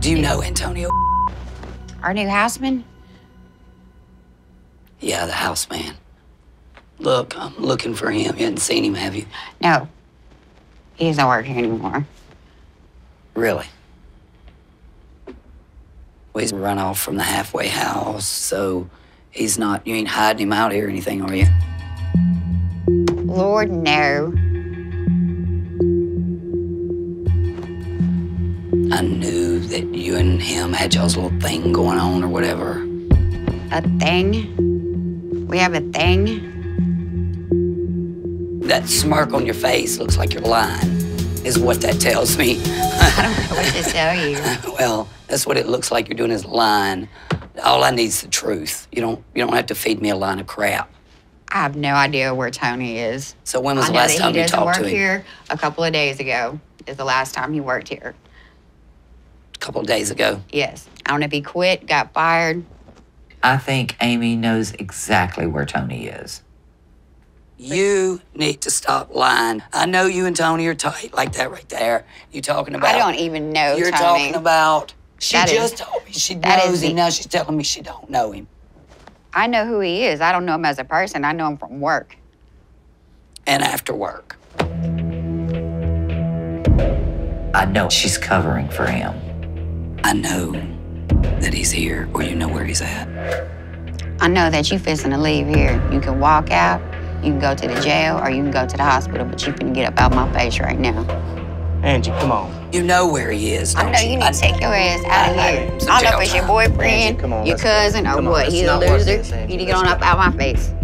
Do you know Antonio? Our new houseman? Yeah, the houseman. Look, I'm looking for him. You hadn't seen him, have you? No. He doesn't work here anymore. Really? Well, he's run off from the halfway house, so he's not, you ain't hiding him out here or anything, are you? Lord, no. I knew that you and him had y'all's little thing going on or whatever. A thing? We have a thing? That smirk on your face looks like you're lying, is what that tells me. I don't know what to tell you. well, that's what it looks like you're doing is lying. All I need is the truth. You don't you don't have to feed me a line of crap. I have no idea where Tony is. So when was I the last time he you doesn't talked work to him? here. A couple of days ago is the last time he worked here. A couple of days ago. Yes. I don't know if he quit, got fired. I think Amy knows exactly where Tony is. You need to stop lying. I know you and Tony are tight like that right there. You talking about I don't even know You're Tony. talking about she That is- just told me she knows him. the- Now she's telling me she don't know him. I know who he is. I don't know him as a person. I know him from work. And after work. I know she's covering for him. I know that he's here or you know where he's at. I know that you fixing to leave here. You can walk out, you can go to the jail, or you can go to the hospital, but you can get up out my face right now. Angie, come on. You know where he is. I don't know you need to take your ass out of here. it's I don't know if it's your boyfriend, Angie, come on, your cousin, or what. He's a loser. this, You need to get on up out my face.